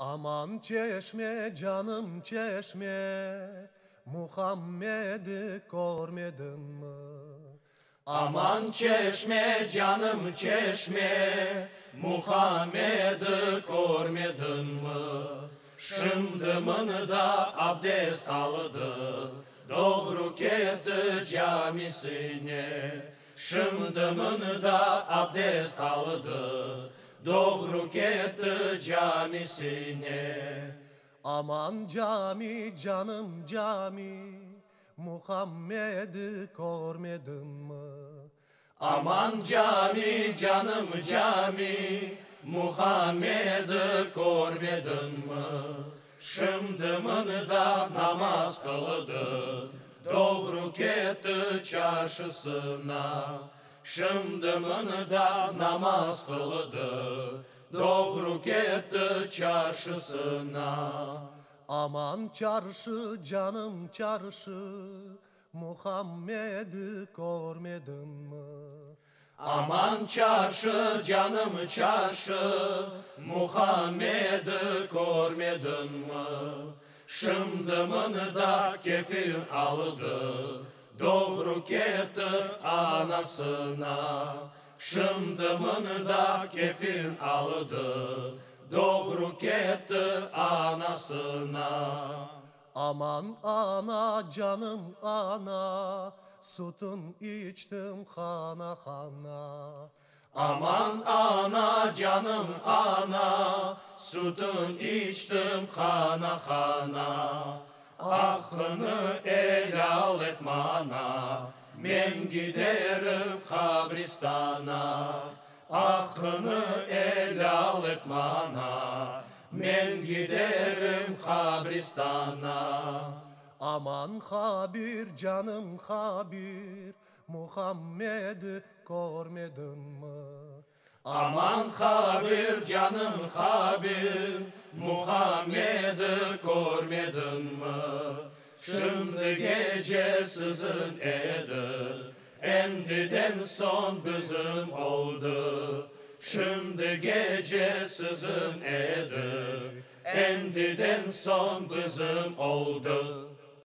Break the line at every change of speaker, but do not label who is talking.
Aman çeşme canım çeşme Muhammed'i görmedin mi?
Aman çeşme canım çeşme Muhammed'i görmedin mi? Şımdımını da abdest aldı Doğru gitti camisine Şımdımını da abdest aldı Doğru gitti camisine
Aman cami canım cami Muhammed'i görmedin mi?
Aman cami canım cami Muhammed'i görmedin mi? Şımdımını da namaz kıldı Doğru gitti çarşısına Şımdımını da namaz kıldı. Doğru gitti çarşısına.
Aman çarşı canım çarşı. Muhammed'i görmedin mi?
Aman çarşı canım çarşı. Muhammed'i görmedin mi? Şımdımını da kefil aldı Doğru gitti anasına. Şımdımını da kefil aldı. Doğru gitti anasına.
Aman ana canım ana. Sütün içtim hana hana
Aman ana canım ana. Sütün içtim kana kana Ahını elal etmana Men giderim kabristana Ahını elal etmana Men giderim kabristana
Aman habir canım habir Muhammed'i görmedin mi?
Aman habir canım habir Muhammed'i görmedin? Şimdi gece sizin edir Endiden son bizim oldu. Şimdi gece sizin edir Endiden son bizim oldu